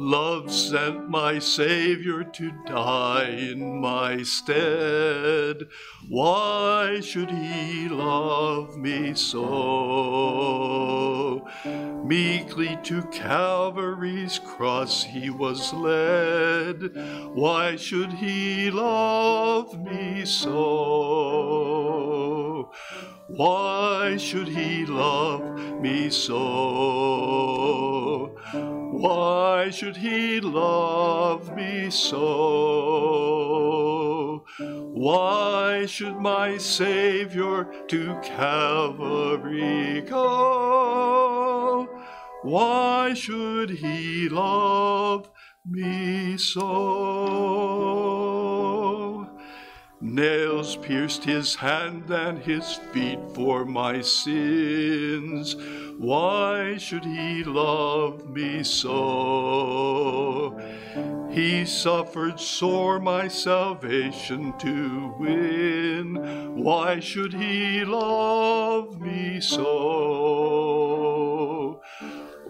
Love sent my Savior to die in my stead. Why should he love me so? Meekly to Calvary's cross he was led. Why should he love me so? Why should he love me so? Why should he love me so? Why should my Savior to Calvary go? Why should he love me so? Nails pierced his hand and his feet for my sins. Why should he love me so? He suffered sore my salvation to win. Why should he love me so?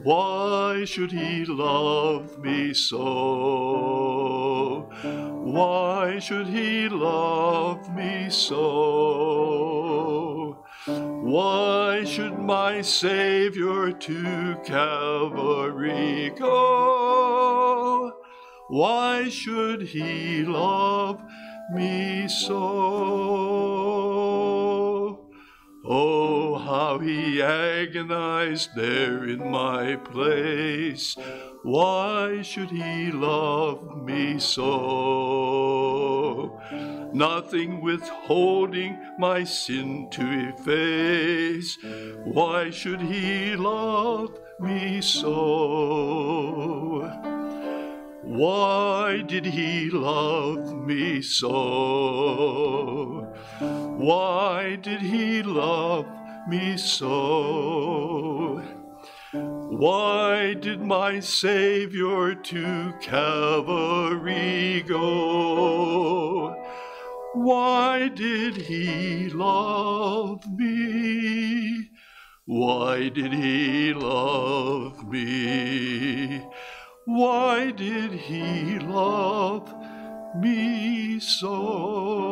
Why should he love me so? Why should he love me so? Why should my Savior to Calvary go? Why should he love me so? Oh, how he agonized there in my place. Why should he love me so? Nothing withholding my sin to efface. Why should he love me so? Why did he love me so? Why did he love me so? Why did my Savior to Calvary go? Why did he love me? Why did he love me? Why did he love me so?